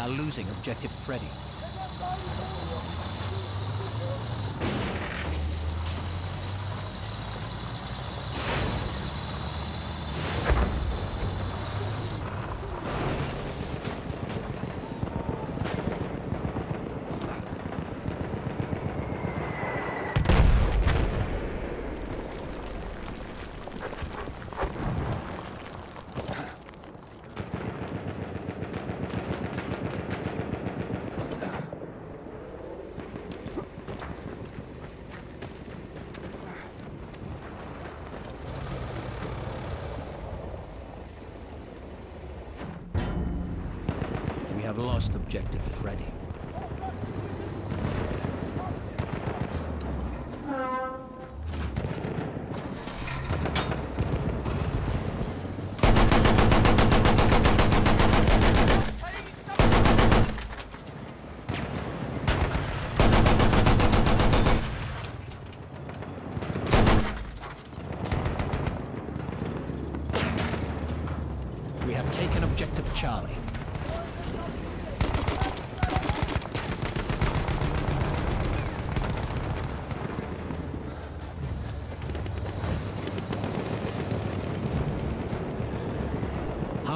Are losing objective Freddy. We have objective Freddy. We have taken objective Charlie.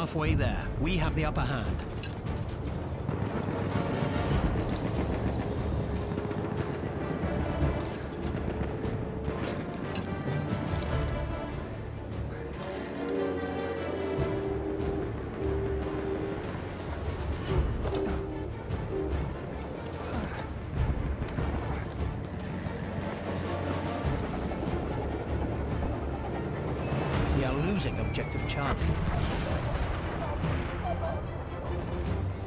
Halfway there, we have the upper hand. We are losing objective Charlie. Thank you.